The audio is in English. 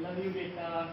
Love you, beta.